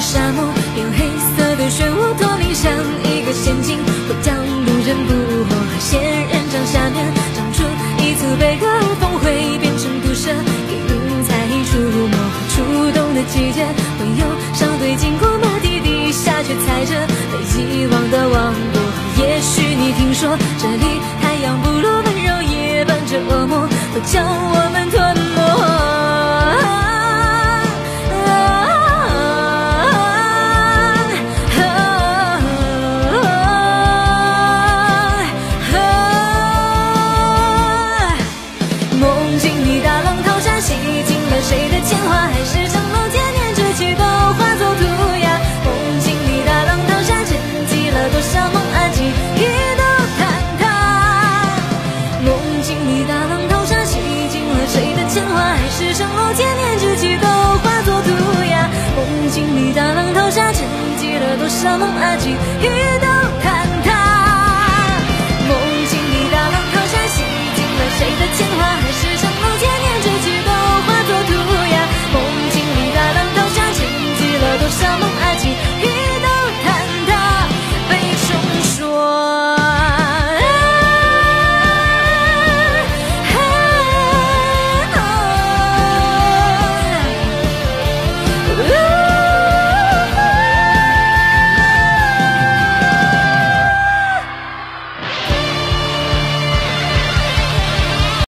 沙漠，有黑色的漩涡脱离像一个陷阱，会将路人捕获。仙人掌下面长出一簇贝壳，风会变成毒蛇，给云彩出没。初冬的季节，会有小队经过马蹄底下，却踩着被遗忘的王国。也许你听说这里太阳不落，温柔也伴着恶魔，我将我谁的铅华，海誓承诺，千年之期都化作涂鸦。梦境里大浪淘沙，沉寂了多少梦啊，记忆都坍塌。梦境里大浪淘沙，洗尽了谁的铅华，海誓承诺，千年之期都化作涂鸦。梦境里大浪淘沙，沉寂了多少梦啊，记忆。